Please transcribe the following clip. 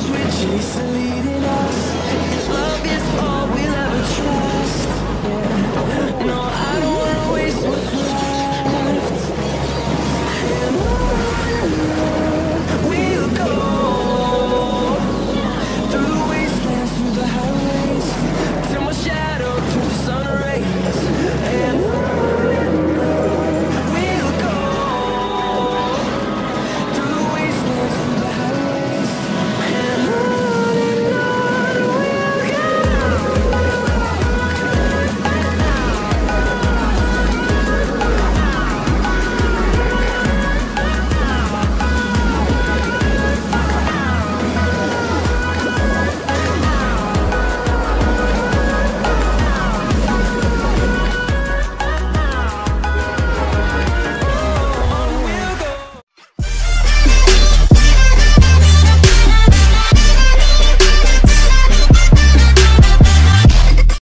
storms we're chasing leading us, and love is